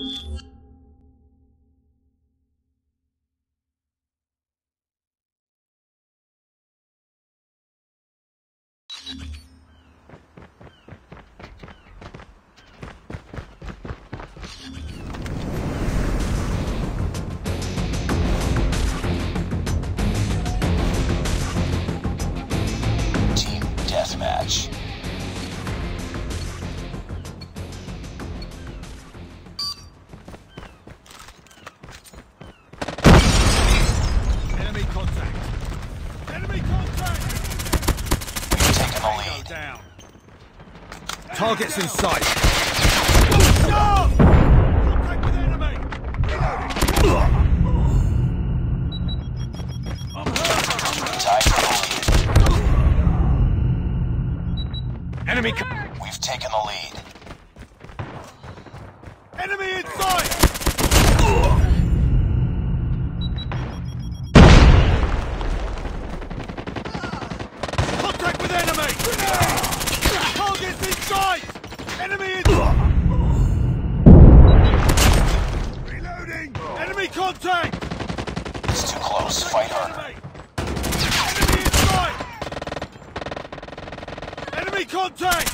Team Deathmatch. The lead. Targets in sight. Contact with enemy. Tied for the Enemy. We've taken the lead. Enemy in Enemy contact. It's too close. Fight harder. Enemy! Enemy in sight! Enemy contact!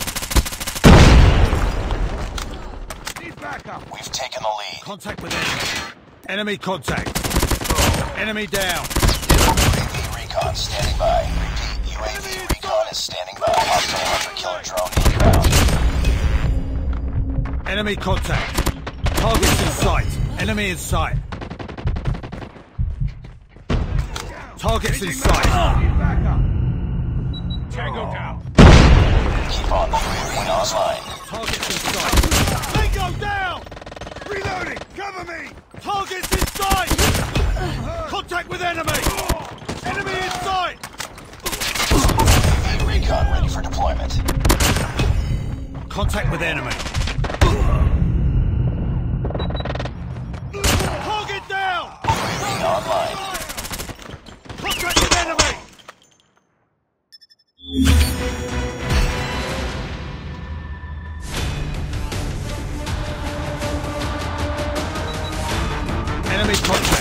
Need backup! We've taken the lead. Contact with enemy. Enemy contact. Enemy down. UAV recon standing by. Repeat, UAV recon is standing by. Hostile hunter killer drone inbound. Enemy contact. Targets in sight. Enemy in sight. Targets in sight. Tango down. Keep on the UAV online. Targets in sight. Tango down! Reloading! Cover me! Targets in sight! Contact with enemy! Enemy in sight! Recon ready for deployment. Contact with enemy. Enemy contact.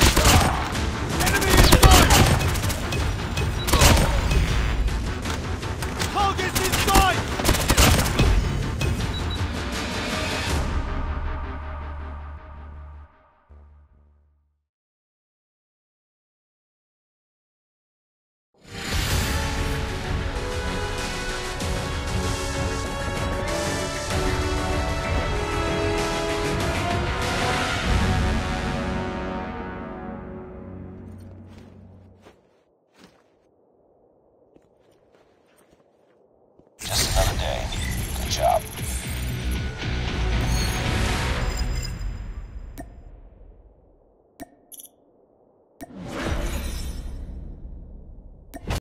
Good job.